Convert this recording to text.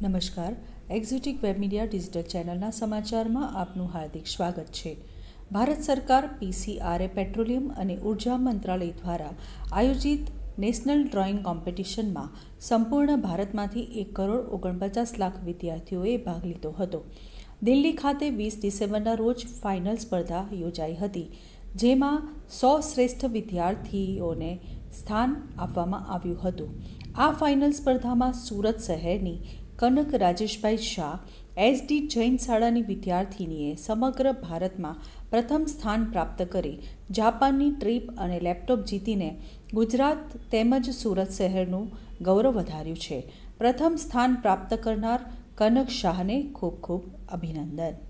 નમસ્કાર. એક્ઝિટિક web media digital ચેનલના સમાચારમાં આપનું હાર્દિક સ્વાગત છે. ભારત સરકાર પીસીઆરએ પેટ્રોલિયમ અને ઊર્જા મંત્રાલય દ્વારા આયોજિત નેશનલ ડ્રોઈંગ કોમ્પિટિશનમાં સંપૂર્ણ ભારતમાંથી એક કરોડ ઓગણપચાસ લાખ વિદ્યાર્થીઓએ ભાગ લીધો હતો. દિલ્હી ખાતે વીસ ડિસેમ્બરના રોજ ફાઇનલ સ્પર્ધા યોજાઈ હતી, જેમાં સો શ્રેષ્ઠ વિદ્યાર્થીઓને સ્થાન આપવામાં આવ્યું હતું. આ ફાઇનલ સ્પર્ધામાં સુરત શહેરની કનક રાજેશભાઈ શાહ એસડી જૈન શાળાની વિદ્યાર્થિનીએ સમગ્ર ભારતમાં પ્રથમ સ્થાન પ્રાપ્ત કરી. જાપાનની ટ્રીપ અને લેપટોપ જીતીને ગુજરાત તેમજ સુરત શહેરનું ગૌરવ વધાર્યું છે. પ્રથમ સ્થાન પ્રાપ્ત કરનાર કનક શાહને ખૂબ ખૂબ અભિનંદન.